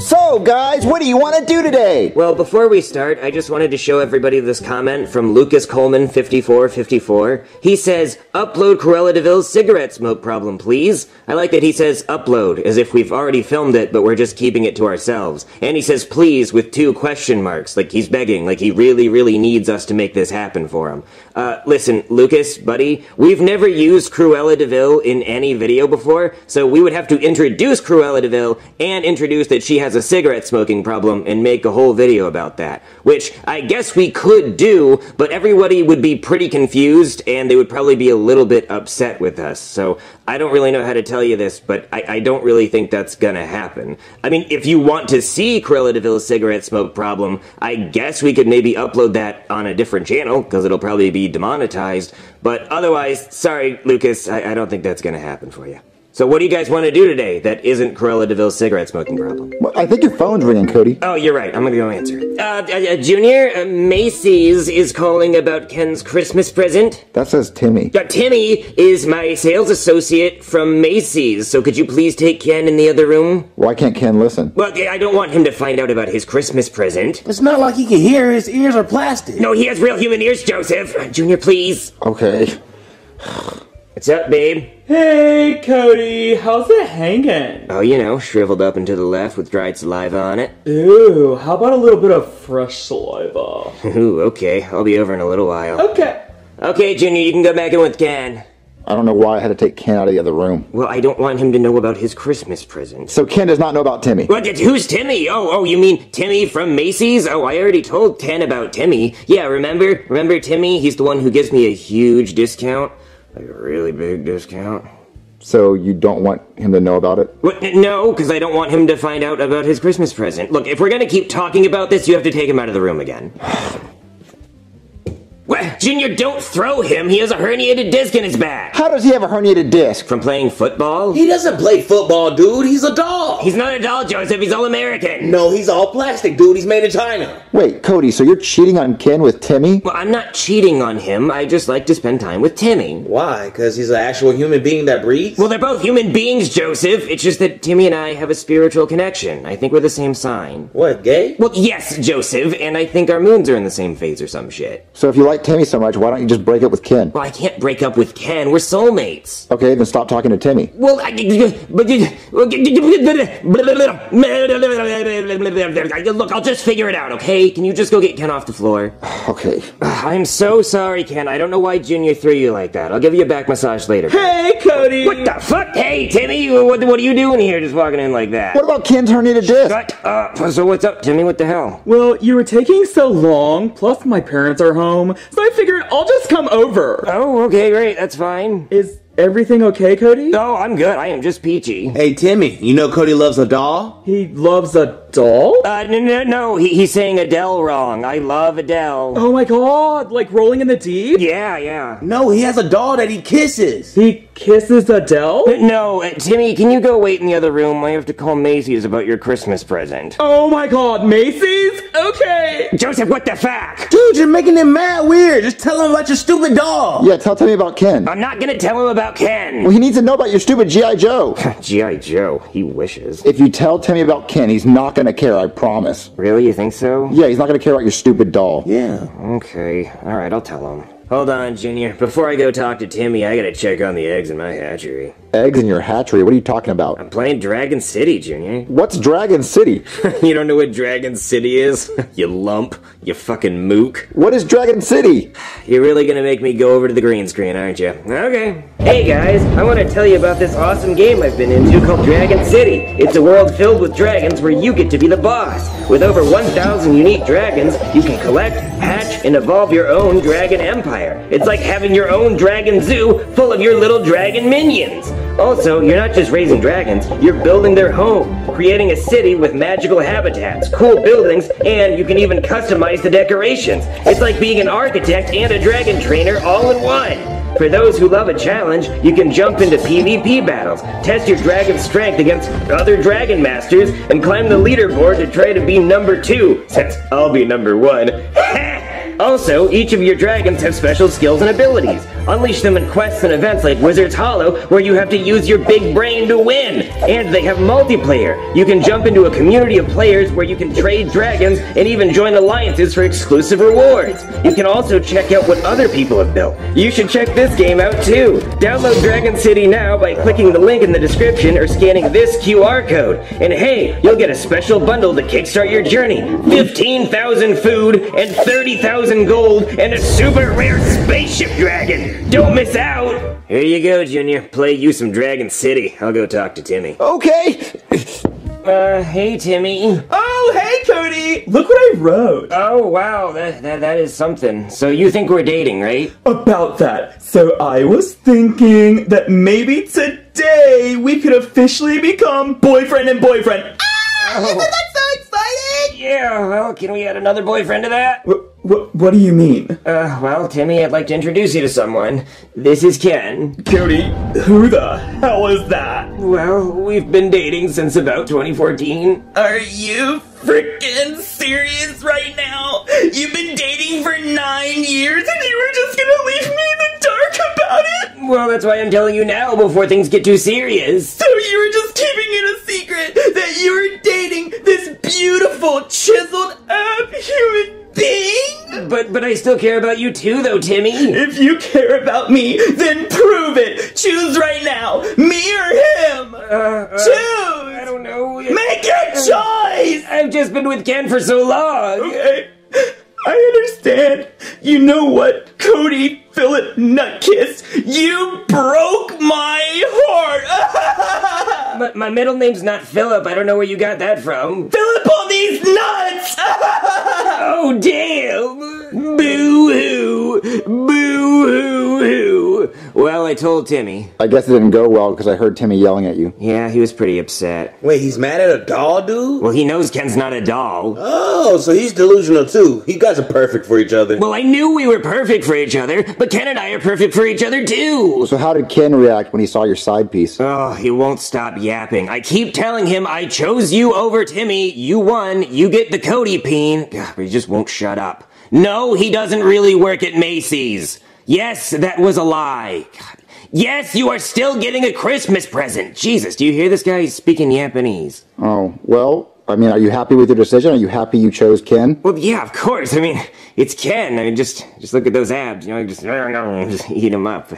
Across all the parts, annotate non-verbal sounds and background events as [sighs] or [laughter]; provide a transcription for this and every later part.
So, guys, what do you want to do today? Well, before we start, I just wanted to show everybody this comment from Lucas Coleman 5454. He says, "Upload Cruella de Vil's cigarette smoke problem, please." I like that he says upload as if we've already filmed it, but we're just keeping it to ourselves. And he says please with two question marks, like he's begging, like he really really needs us to make this happen for him. Uh, listen, Lucas, buddy, we've never used Cruella de Vil in any video before, so we would have to introduce Cruella de Vil and introduce that she has a cigarette smoking problem and make a whole video about that. Which I guess we could do, but everybody would be pretty confused and they would probably be a little bit upset with us. So I don't really know how to tell you this, but I, I don't really think that's gonna happen. I mean, if you want to see Cruella de Vil's cigarette smoke problem, I guess we could maybe upload that on a different channel, because it'll probably be demonetized. But otherwise, sorry, Lucas, I, I don't think that's gonna happen for you. So what do you guys want to do today that isn't Cruella de Vil's cigarette smoking problem? Well, I think your phone's ringing, Cody. Oh, you're right. I'm gonna go answer it. Uh, uh, uh, Junior, uh, Macy's is calling about Ken's Christmas present. That says Timmy. Uh, Timmy is my sales associate from Macy's, so could you please take Ken in the other room? Why can't Ken listen? Well, I don't want him to find out about his Christmas present. It's not like he can hear. His ears are plastic. No, he has real human ears, Joseph. Uh, Junior, please. Okay. What's up, babe? Hey, Cody, how's it hanging? Oh, you know, shriveled up and to the left with dried saliva on it. Ooh, how about a little bit of fresh saliva? [laughs] Ooh, okay. I'll be over in a little while. Okay. Okay, Junior, you can go back in with Ken. I don't know why I had to take Ken out of the other room. Well, I don't want him to know about his Christmas present. So Ken does not know about Timmy. What? Who's Timmy? Oh, oh, you mean Timmy from Macy's? Oh, I already told Ken about Timmy. Yeah, remember? Remember Timmy? He's the one who gives me a huge discount. Like a really big discount. So you don't want him to know about it? What? No, because I don't want him to find out about his Christmas present. Look, if we're gonna keep talking about this, you have to take him out of the room again. [sighs] [sighs] [sighs] What? Junior, don't throw him. He has a herniated disc in his back. How does he have a herniated disc? From playing football? He doesn't play football, dude. He's a doll. He's not a doll, Joseph. He's all American. no, he's all plastic, dude. He's made in China. Wait, Cody, so you're cheating on Ken with Timmy? Well, I'm not cheating on him. I just like to spend time with Timmy. Why? Because he's an actual human being that breathes? Well, they're both human beings, Joseph. It's just that Timmy and I have a spiritual connection. I think we're the same sign. what, gay? Well, yes, Joseph, and I think our moons are in the same phase or some shit. So if you like Timmy so much, why don't you just break up with Ken? Well, I can't break up with Ken. We're soulmates. Okay, then stop talking to Timmy. Well, I, but look, I'll just figure it out, okay? Can you just go get Ken off the floor? [sighs] Okay. [sighs] I'm so sorry, Ken. I don't know why Junior threw you like that. I'll give you a back massage later. Hey, Cody! What the fuck? Hey, Timmy, what, what are you doing here just walking in like that? What about Ken turning herniated disc? Shut up. So what's up, Timmy? What the hell? Well, you were taking so long, plus my parents are home, so I figured I'll just come over. Oh, okay, great. That's fine. Is everything okay, Cody? No, I'm good. I am just peachy. Hey, Timmy, you know Cody loves a doll? He loves a doll? Uh, no, no, no. He, he's saying Adele wrong. I love Adele. Oh my god, like rolling in the deep? Yeah, yeah. No, he has a doll that he kisses. He kisses Adele? No, uh, Timmy, can you go wait in the other room? I have to call Macy's about your Christmas present. Oh my god, Macy's? Okay! Joseph, what the fuck? Dude, you're making him mad weird. Just tell him about your stupid doll. Yeah, tell Timmy about Ken. I'm not gonna tell him about Ken. Well, he needs to know about your stupid G.I. Joe. [laughs] G.I. Joe, he wishes. if you tell Timmy about Ken, he's not gonna care, I promise. Really, you think so? Yeah, he's not gonna care about your stupid doll. Yeah. Okay, alright, I'll tell him. Hold on, Junior. Before I go talk to Timmy, I gotta check on the eggs in my hatchery. Eggs in your hatchery, what are you talking about? I'm playing Dragon City, Junior. What's Dragon City? [laughs] you don't know what Dragon City is? [laughs] you lump. You fucking mook. What is Dragon City? You're really gonna make me go over to the green screen, aren't you? Okay. Hey guys, I want to tell you about this awesome game I've been into called Dragon City. It's a world filled with dragons where you get to be the boss. With over 1,000 unique dragons, you can collect, hatch, and evolve your own dragon empire. It's like having your own dragon zoo full of your little dragon minions. Also, you're not just raising dragons, you're building their home, creating a city with magical habitats, cool buildings, and you can even customize the decorations. It's like being an architect and a dragon trainer all in one. For those who love a challenge, you can jump into PvP battles, test your dragon's strength against other dragon masters, and climb the leaderboard to try to be number two, since I'll be number one. [laughs] Also, each of your dragons have special skills and abilities. Unleash them in quests and events like Wizard's Hollow, where you have to use your big brain to win. And they have multiplayer. You can jump into a community of players where you can trade dragons and even join alliances for exclusive rewards. You can also check out what other people have built. You should check this game out too. Download Dragon City now by clicking the link in the description or scanning this QR code. And hey, you'll get a special bundle to kickstart your journey 15,000 food and 30,000 gold and a super rare spaceship dragon. Don't miss out. Here you go, Junior. Play you some Dragon City. I'll go talk to Timmy. Okay. Uh, hey, Timmy. Oh, hey, Cody! Look what I wrote. Oh, wow, that, that, that is something. So you think we're dating, right? About that. So I was thinking that maybe today we could officially become boyfriend and boyfriend. Ah, [laughs] isn't that so exciting? Yeah, well, can we add another boyfriend to that? What, what, what do you mean? Uh, well, Timmy, I'd like to introduce you to someone. This is Ken. Cody, who the hell is that? Well, we've been dating since about 2014. Are you freaking serious right now? You've been dating for nine years and you were just gonna leave me in the dark about it? Well, that's why I'm telling you now before things get too serious. So you were just keeping it a secret But but I still care about you too, though, Timmy. If you care about me, then prove it. Choose right now, me or him. Uh, uh, Choose. I don't know. Make your choice. I've just been with Ken for so long. Okay, I understand. You know what, Cody Philip Nutkiss? You broke my heart. [laughs] But my middle name's not Philip. I don't know where you got that from. Philip on these nuts. [laughs] Oh, damn! Boo hoo! Boo! Well, I told Timmy. I guess it didn't go well because I heard Timmy yelling at you. Yeah, he was pretty upset. Wait, he's mad at a doll, dude? Well, he knows Ken's not a doll. Oh, so he's delusional too. You guys are perfect for each other. Well, I knew we were perfect for each other, but Ken and I are perfect for each other too. So how did Ken react when he saw your side piece? Oh, he won't stop yapping. I keep telling him I chose you over Timmy. You won. You get the Cody peen. God, [sighs] but he just won't shut up. No, he doesn't really work at Macy's. Yes, that was a lie. God. Yes, you are still getting a Christmas present. Jesus, do you hear this guy? He's speaking Japanese. Oh, well, I mean, are you happy with your decision? Are you happy you chose Ken? Well, yeah, of course. I mean, it's Ken. I mean, just just look at those abs. You know, just [laughs] just eat them up.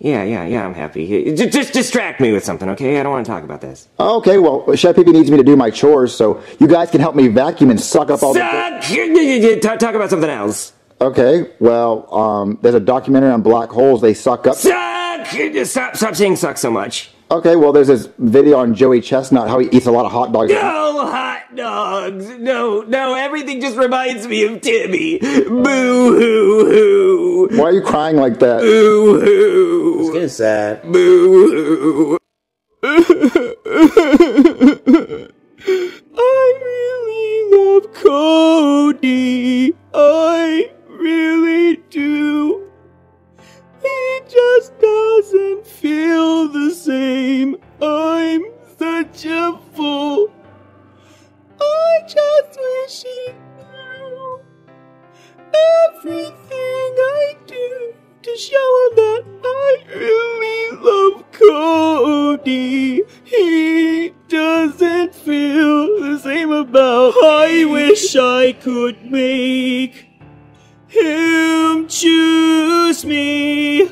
Yeah, yeah, yeah. I'm happy. Just, just distract me with something, okay? I don't want to talk about this. Okay, well, Chef Pee needs me to do my chores, so you guys can help me vacuum and suck up all the. Suck! Talk, [laughs] talk about something else. Okay, well, um, there's a documentary on black holes. They suck up. Suck! Stop! Stop saying suck so much. Okay, well, there's this video on Joey Chestnut how he eats a lot of hot dogs. No hot dogs. No, no. Everything just reminds me of Timmy. Boo hoo hoo. Why are you crying like that? Boo hoo. It's getting sad. Boo hoo. [laughs] Cody. He doesn't feel the same about. me. I wish I could make him choose me.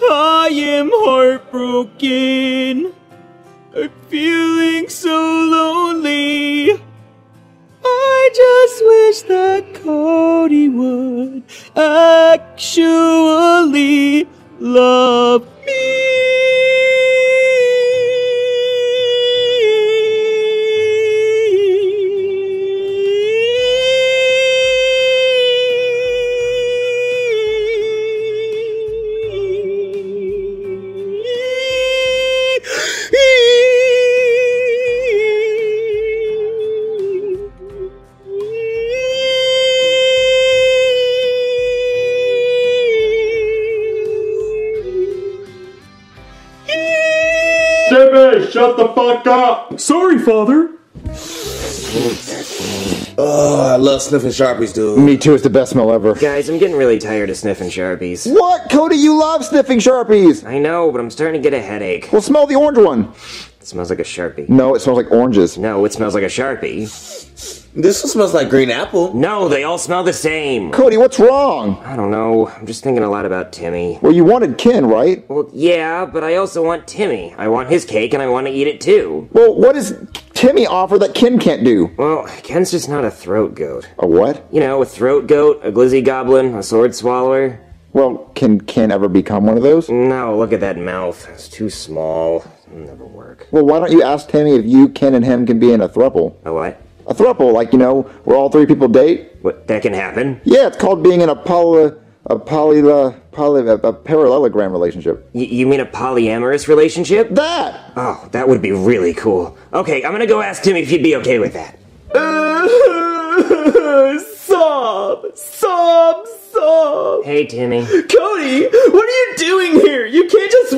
I am heartbroken. I'm feeling so lonely. I just wish that Cody would actually love shut the fuck up! Sorry, Father. Oh, I love sniffing Sharpies, dude. Me too. It's the best smell ever. Guys, I'm getting really tired of sniffing Sharpies. What, Cody? You love sniffing sharpies. I know, but I'm starting to get a headache. Well, smell the orange one. It smells like a Sharpie. No, it smells like oranges. No, it smells like a Sharpie. This one smells like green apple. No, they all smell the same. Cody, what's wrong? I don't know. I'm just thinking a lot about Timmy. Well, you wanted Ken, right? Well, yeah, but I also want Timmy. I want his cake and I want to eat it too. Well, what does Timmy offer that Ken can't do? Well, Ken's just not a throat goat. A what? You know, a throat goat, a glizzy goblin, a sword swallower. Well, can Ken ever become one of those? No, look at that mouth. It's too small. Mm. It'll never work. Well, why don't you ask Timmy if you, Ken, and him can be in a thruple? A what? A thruple, like, you know, where all three people date? What? That can happen? Yeah, it's called being in a poly... a poly... Uh, poly... a, a parallelogram relationship. Y- you mean a polyamorous relationship? That! Oh, that would be really cool. Okay, I'm gonna go ask Timmy if he'd be okay with that. [laughs] sob, sob, sob. Hey, Timmy. Cody, what are you doing here?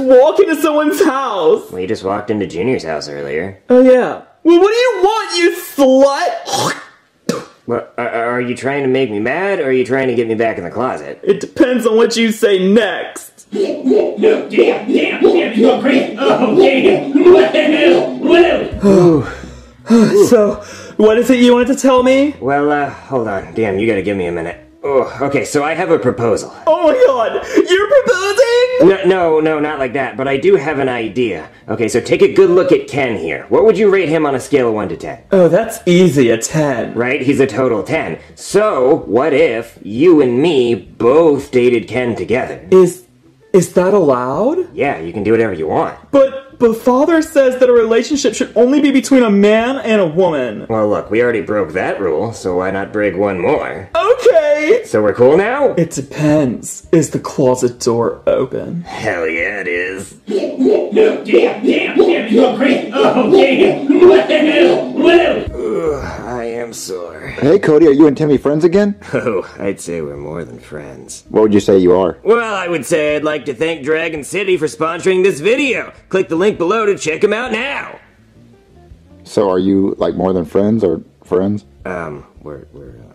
You can't just walk into someone's house. We just walked into Junior's house earlier. Oh yeah. Well, what do you want, you slut? What, are, are you trying to make me mad, or are you trying to get me back in the closet? It depends on what you say next. No, damn, damn, damn, you're crazy. Oh, damn. Whoa, whoa. So, what is it you wanted to tell me? Well, uh, hold on. Damn, you gotta give me a minute. Oh, okay, so I have a proposal. Oh my god, you're proposing? No, no, no, not like that, but I do have an idea. Okay, so take a good look at Ken here. What would you rate him on a scale of 1 to 10? Oh, that's easy, a 10. Right? He's a total 10. So, what if you and me both dated Ken together? Is is that allowed? Yeah, you can do whatever you want. But but father says that a relationship should only be between a man and a woman. Well, look, we already broke that rule, so why not break one more? Okay. So we're cool now? It depends. Is the closet door open? Hell yeah, it is. No, damn, damn, damn, you're crazy. Oh, damn. Whoa, whoa. I am sore. Hey, Cody, are you and Timmy friends again? [laughs] Oh, I'd say we're more than friends. What would you say you are? Well, I would say I'd like to thank Dragon City for sponsoring this video. Click the link below to check them out now. So are you, like, more than friends or friends? Um, we're, we're, uh,